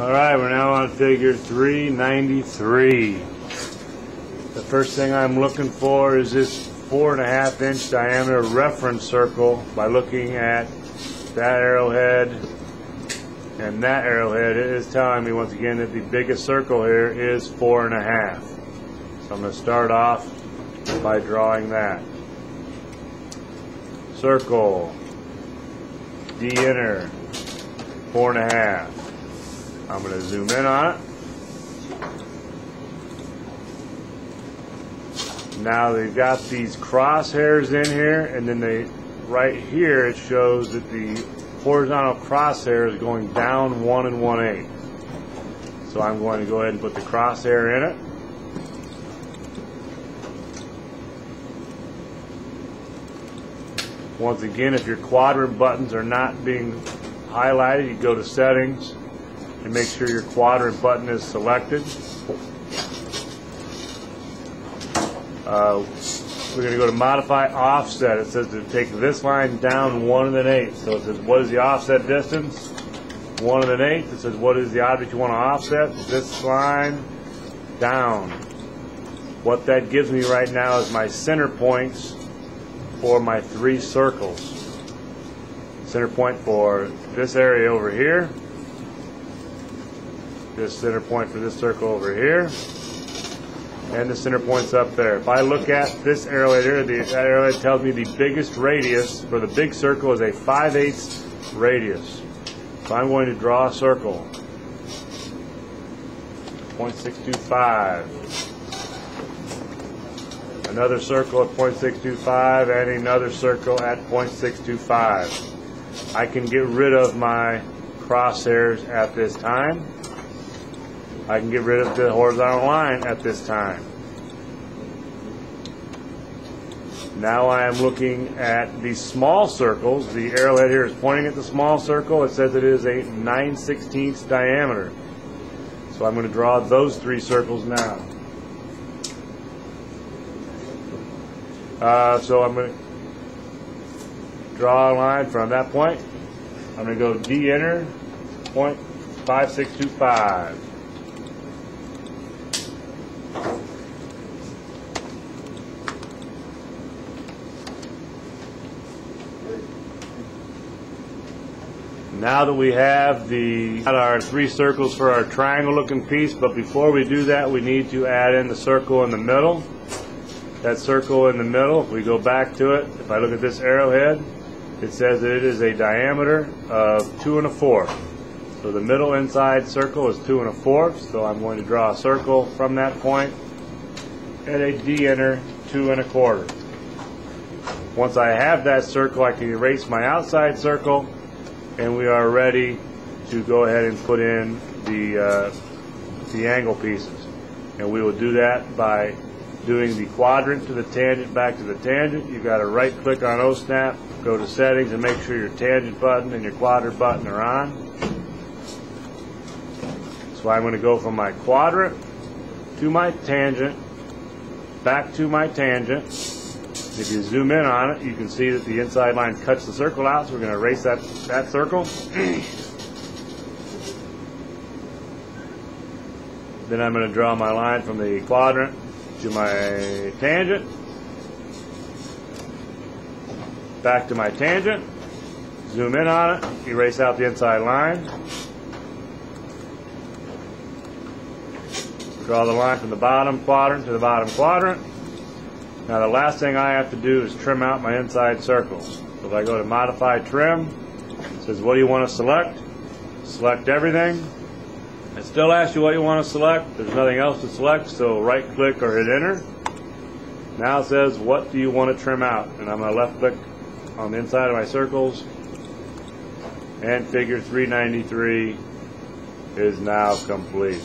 All right, we're now on figure 393. The first thing I'm looking for is this four and a half inch diameter reference circle by looking at that arrowhead and that arrowhead. It is telling me once again that the biggest circle here is four and a half. So I'm going to start off by drawing that. Circle, D enter, four and a half. I'm going to zoom in on it. Now they've got these crosshairs in here, and then they right here it shows that the horizontal crosshair is going down one and one eighth. So I'm going to go ahead and put the crosshair in it. Once again, if your quadrant buttons are not being highlighted, you go to settings and make sure your quadrant button is selected. Uh, we're going to go to modify offset. It says to take this line down one and an eighth. So it says what is the offset distance? One and an eighth. It says what is the object you want to offset? This line down. What that gives me right now is my center points for my three circles. Center point for this area over here. This center point for this circle over here and the center point's up there. If I look at this arrowhead here, the, that tells me the biggest radius for the big circle is a 5 8 radius. So I'm going to draw a circle. 0.625. Another circle at 0.625 and another circle at 0.625. I can get rid of my crosshairs at this time. I can get rid of the horizontal line at this time. Now I am looking at the small circles. The arrowhead here is pointing at the small circle. It says it is a 9 16 diameter. So I'm going to draw those three circles now. Uh, so I'm going to draw a line from that point. I'm going to go D enter, point 5625. Now that we have the our three circles for our triangle looking piece, but before we do that we need to add in the circle in the middle. That circle in the middle, if we go back to it, if I look at this arrowhead, it says that it is a diameter of two and a fourth. So the middle inside circle is two and a fourth, so I'm going to draw a circle from that point at a D enter two and a quarter. Once I have that circle, I can erase my outside circle and we are ready to go ahead and put in the uh, the angle pieces. And we will do that by doing the quadrant to the tangent back to the tangent. You've got to right click on OSNAP go to settings and make sure your tangent button and your quadrant button are on. So I'm going to go from my quadrant to my tangent back to my tangent if you zoom in on it, you can see that the inside line cuts the circle out, so we're going to erase that, that circle. then I'm going to draw my line from the quadrant to my tangent, back to my tangent, zoom in on it, erase out the inside line, draw the line from the bottom quadrant to the bottom quadrant, now the last thing I have to do is trim out my inside circles. So if I go to modify trim, it says what do you want to select? Select everything. It still asks you what you want to select. There's nothing else to select, so right click or hit enter. Now it says what do you want to trim out? And I'm going to left click on the inside of my circles and figure 393 is now complete.